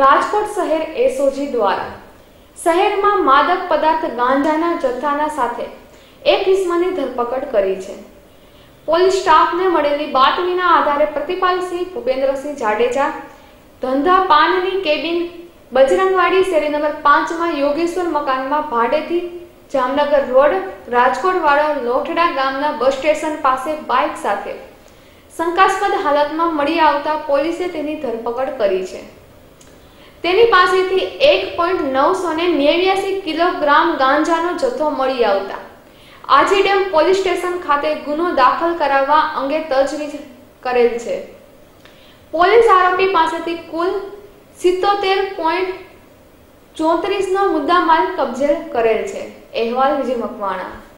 રાજકોટ શહેર એસઓજી દ્વારા. શહેરમાં માદક પદાર્થ ગાંજાના જથ્થાના સાથે એક ઇસમાની ધરપકડ કરી છે. પોલીસ સ્ટાફને મળેલી બાતમીના આધારે પ્રતિપાલસિંહ ભૂપેન્દ્રસિંહ જાડેજા, ધંધા પાનની કેબિન બજરંગવાડી શેરી નંબર પાંચમાં યોગેશ્વર મકાનમાં ભાડેથી જામનગર રોડ રાજકોટ વાળા લોઠડા ગામના બસ સ્ટેશન પાસે બાઇક સાથે શંકાસ્પદ હાલતમાં મળી આવતા પોલીસે તેની ધરપકડ કરી છે. તેની પાસેથી એક પોઈન્ટ નવસો ને નેવ્યાસી કિલોગ્રામ ગાંજાનો જથ્થો મળી આવતા. આજીડેમ પોલીસ સ્ટેશન ખાતે ગુનો દાખલ કરાવવા અંગે તજવીજ કરેલ છે. પોલીસ આરોપી પાસેથી કુલ સિત્તોતેર પોઈન્ટ ચોત્રીસનો મુદ્દામાલ કબજે કરેલ છે. અહેવાલ વિજય મકવાણા.